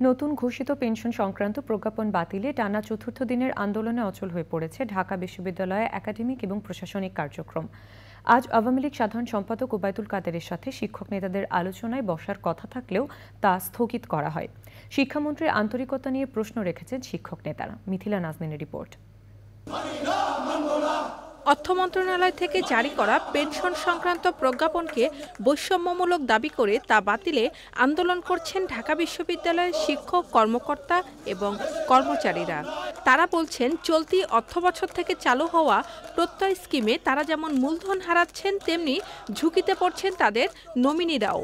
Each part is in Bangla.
নতুন ঘোষিত পেনশন সংক্রান্ত প্রজ্ঞাপন বাতিলে টানা চতুর্থ দিনের আন্দোলনে অচল হয়ে পড়েছে ঢাকা বিশ্ববিদ্যালয়ে একাডেমিক এবং প্রশাসনিক কার্যক্রম। আজ আওয়ামী লীগ সাধারণ সম্পাদক ওবায়দুল কাদেরের সাথে শিক্ষক নেতাদের আলোচনায় বসার কথা থাকলেও তা স্থগিত করা হয়। শিক্ষামন্ত্রীর আন্তরিকতা নিয়ে প্রশ্ন রেখেছেন শিক্ষক নেতারা। মিথিলা নাজমিনের রিপোর্ট। অর্থ মন্ত্রণালয় থেকে জারি করা পেনশন সংক্রান্ত প্রজ্ঞাপনকে বৈষম্যমূলক দাবি করে তা বাতিলে আন্দোলন করছেন ঢাকা বিশ্ববিদ্যালয়ের শিক্ষক, কর্মকর্তা এবং কর্মচারীরা। তারা বলছেন, চলতি অর্থবছর থেকে চালু হওয়া প্রত্যয় স্কিমে তারা যেমন মূলধন হারাচ্ছেন, তেমনি ঝুঁকিতে পড়ছেন তাদের নমিনিরাও।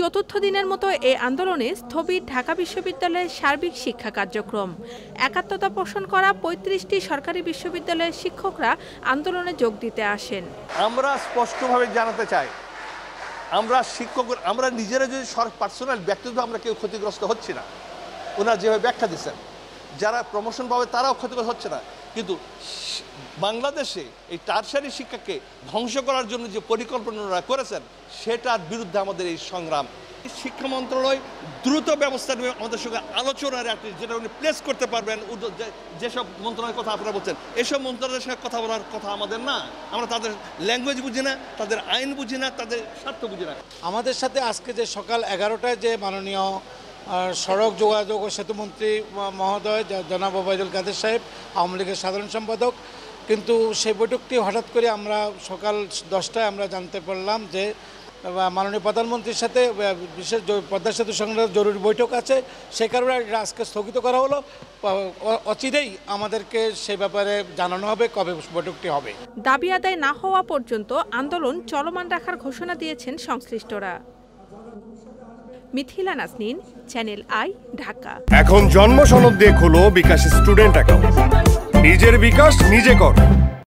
চতুর্থ দিনের মতো এই আন্দোলনে স্থবির ঢাকা বিশ্ববিদ্যালয়ের সার্বিক শিক্ষা কার্যক্রম। একাত্মতা পোষণ করা পঁয়ত্রিশটি সরকারি বিশ্ববিদ্যালয়ের শিক্ষকরা আন্দোলনে যোগ দিতে আসেন। আমরা স্পষ্টভাবে জানাতে চাই, আমরা শিক্ষক আমরা নিজেরা যদি পার্সোনাল ব্যক্তিগত আমরা কেউ ক্ষতিগ্রস্ত হচ্ছি না। ওনারা যেভাবে ব্যাখ্যা দিচ্ছেন, যারা প্রমোশন পাবে তারাও ক্ষতিগ্রস্ত হচ্ছে না। কিন্তু বাংলাদেশে এই টার্সারি শিক্ষাকে ধ্বংস করার জন্য যে পরিকল্পনা করেছেন, সেটার বিরুদ্ধে আমাদের এই সংগ্রাম। শিক্ষা মন্ত্রণালয় দ্রুত ব্যবস্থা নেবে। আমাদের সঙ্গে আলোচনার একটি যেটা উনি প্লেস করতে পারবেন যেসব মন্ত্রণালয়ের কথা আপনারা বলছেন, এসব মন্ত্রণালয়ের সঙ্গে কথা বলার কথা আমাদের না। আমরা তাদের ল্যাঙ্গুয়েজ বুঝি না, তাদের আইন বুঝি না, তাদের স্বার্থ বুঝি না। আমাদের সাথে আজকে যে সকাল এগারোটায় যে মাননীয় সড়ক যোগাযোগ ও সেতুমন্ত্রী মহোদয় জনাব ওবায়দুল কাদের সাহেব, আওয়ামী লীগের সাধারণ সম্পাদক কিন্তু সেই বৈঠকটি হঠাৎ করে আমরা সকাল দশটায় আমরা জানতে পারলাম যে মাননীয় প্রধানমন্ত্রীর সাথে বিশেষ পদ্মা সেতু সংক্রান্ত জরুরি বৈঠক আছে। সে কারণে আজকে স্থগিত করা হলো। অচিরেই আমাদেরকে সে ব্যাপারে জানানো হবে কবে বৈঠকটি হবে। দাবি আদায় না হওয়া পর্যন্ত আন্দোলন চলমান রাখার ঘোষণা দিয়েছেন সংশ্লিষ্টরা। Mithila Nasnin channel I Dhaka. এখন জন্ম সনদ দিয়ে খোলো বিকাশ স্টুডেন্ট অ্যাকাউন্ট। নিজের বিকাশ নিজে কর।